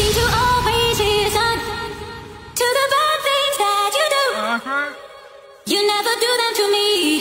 always to the bad things that you do. Uh-huh. You never do them to me.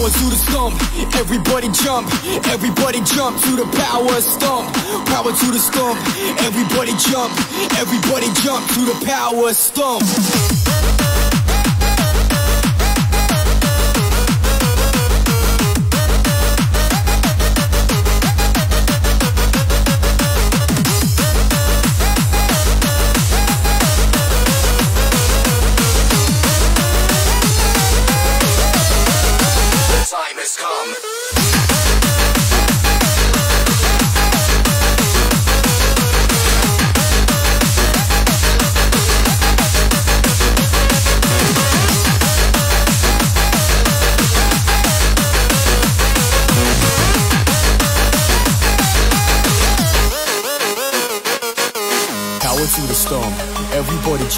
Power to the stomp, everybody jump, everybody jump to the power stomp. Power to the stomp, everybody jump, everybody jump to the power stomp.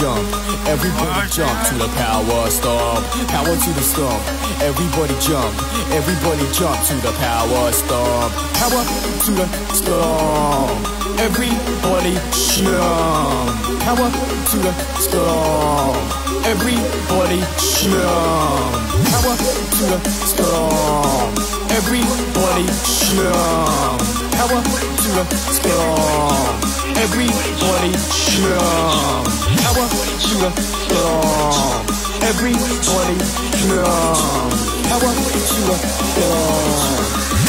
Jump, everybody jump to the power stomp. Power to the stomp, everybody jump, everybody jump to the power stomp. Power to the stomp, everybody jump. Power to the stomp, everybody jump. Power to the stomp, everybody jump. Power to the stomp. Everybody jump. Power to the stomp. Everybody jump. Power to the stomp.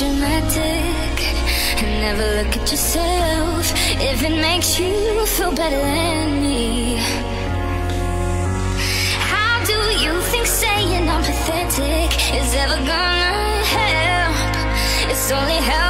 dramatic and never look at yourself if it makes you feel better than me. How do you think saying I'm pathetic is ever gonna help? It's only help.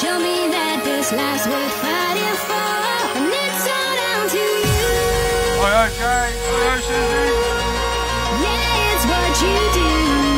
Show me that this life's worth fighting for, and it's all down to you. Oi, oi, Jay. Oi, oi, Susie. Yeah, it's what you do.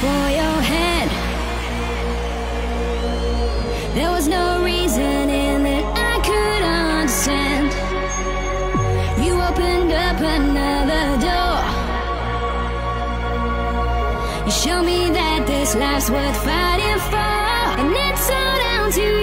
For your hand. There was no reasoning that I could understand. You opened up another door. You show me that this life's worth fighting for, and it's all down to you.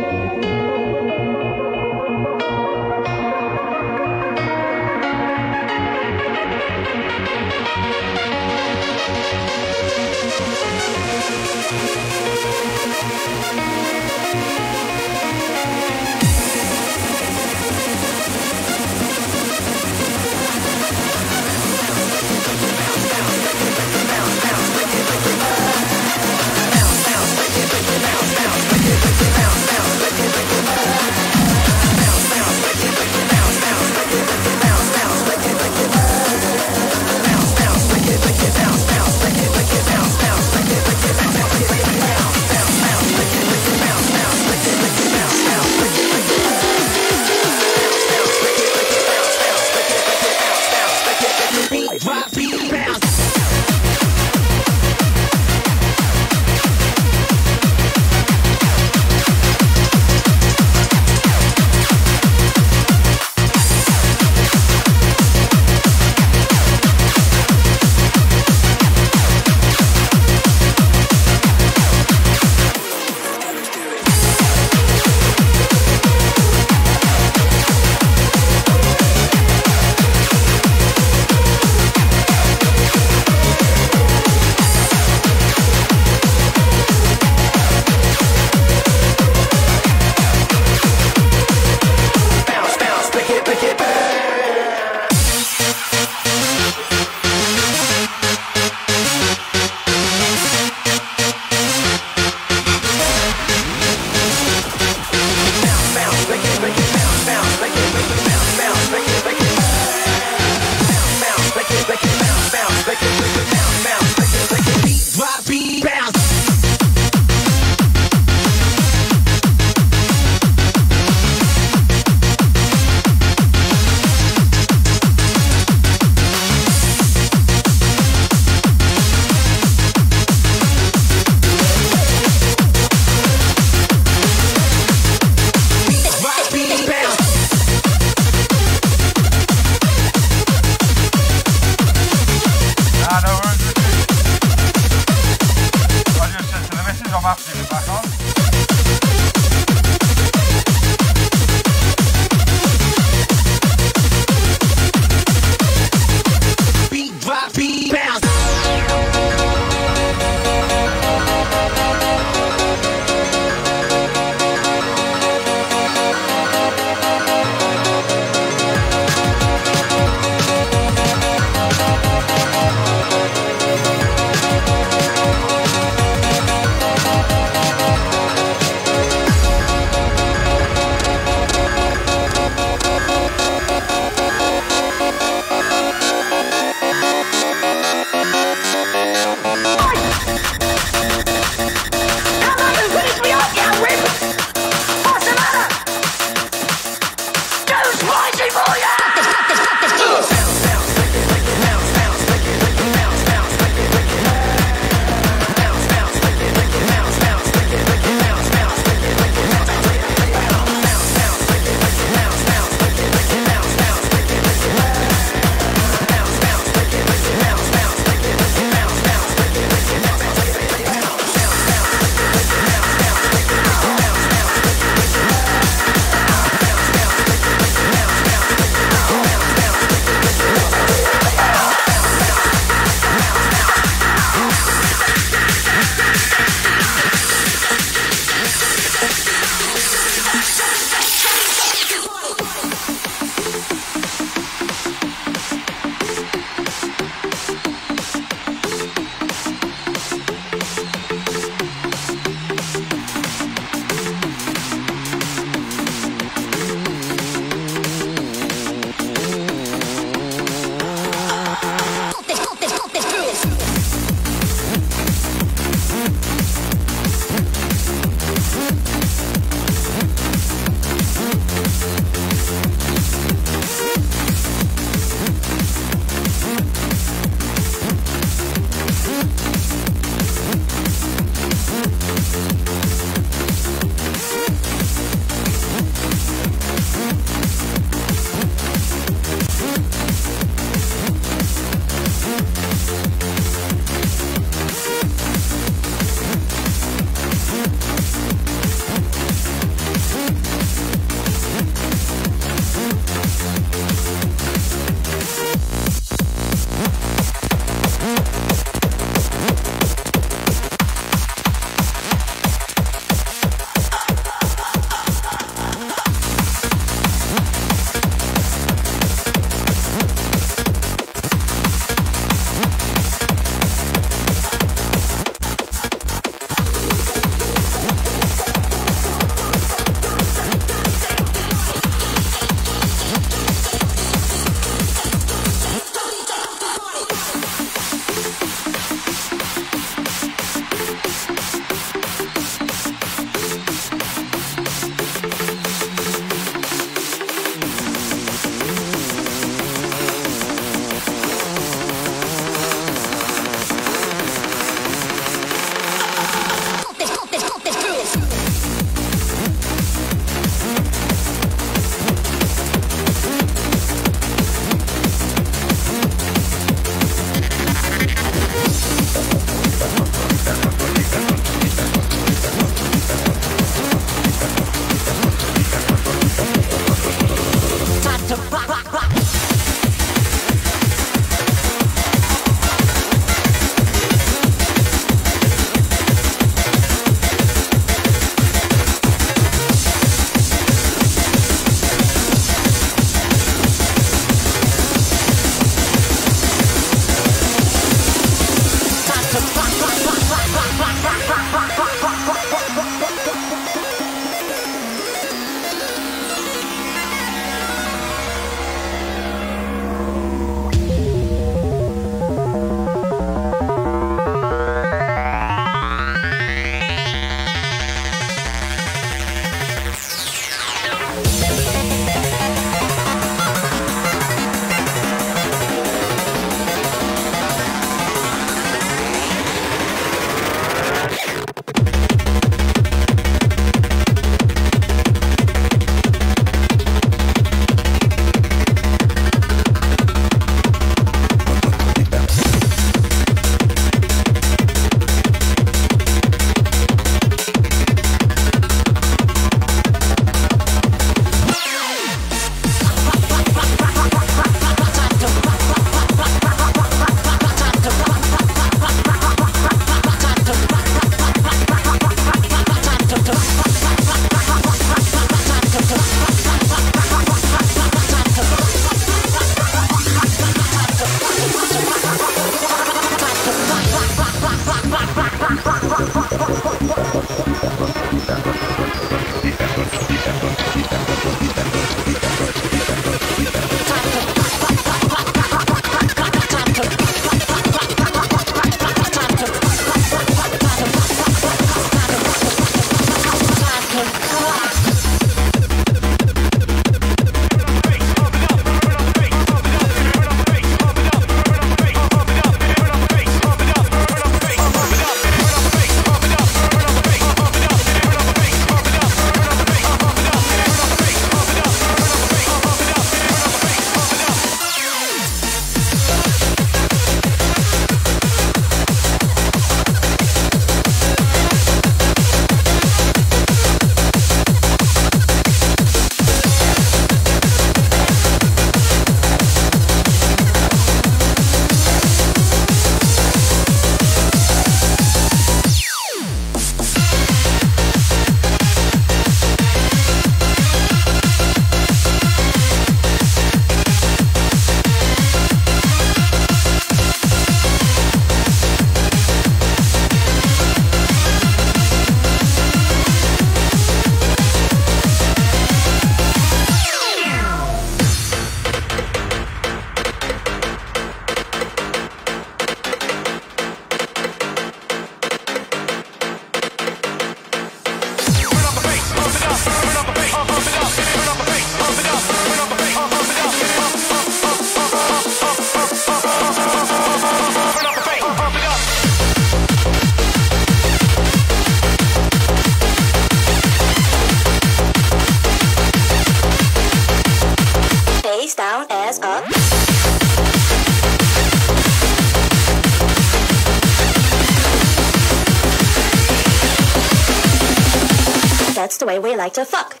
the way we like to fuck.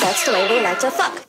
That's the way we like to fuck.